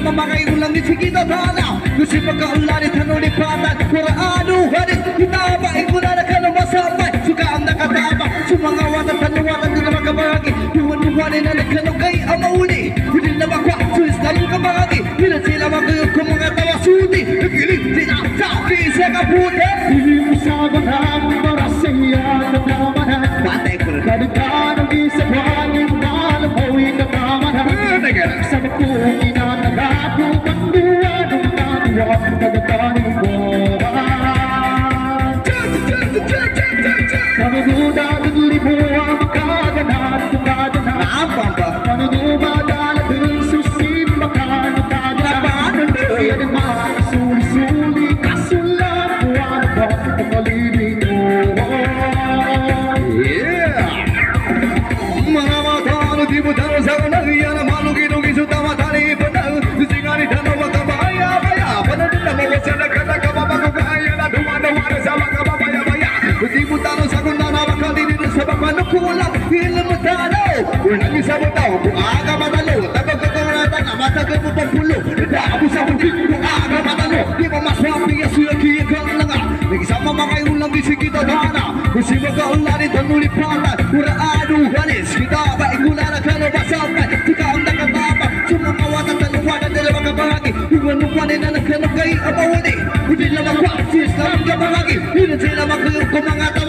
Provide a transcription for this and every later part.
Mag-isama mga iulang ni Sigito Tana Gusto pagkaulani tanong patan Kuraano halit Itaba ikula na ka na masabay Suka ang nakataba Sumangawa na tanuwanan din na magkabahagi Buwan-buwanin na nagkanong kay ang mauli Hindi na makwa Suis na yung kabahagi Hindi sila magkayot kung mga tawa suti Nagiling sila sa kisa kaputi Hindi mo sabahan para sa iya nagkamanan Patay ko rin Delikado kisagwanin Malam mo ikakama Ilan mo talo Unang isa mo tao kung aga matalo Tagagagawatan na matagal mo pang pulo Dabo sa kunting kung aga matalo Di mo maswapi ang suyakiyakan na nga Nagsama mga ulang bisikita dana Kusi magkaulani tanulit patan Uraano halis Kita ba ikula na kano basapay Sika ang nakatama Sumangawatan tanuwanan nila mga bahagi Iwanuwanin na ang mawali Hindi na magwasis na mga bahagi Hindi sila magkayong kung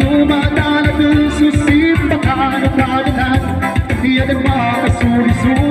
Dumadaan at susip, baka nagkaganan Hindi yan ang makasuri-suri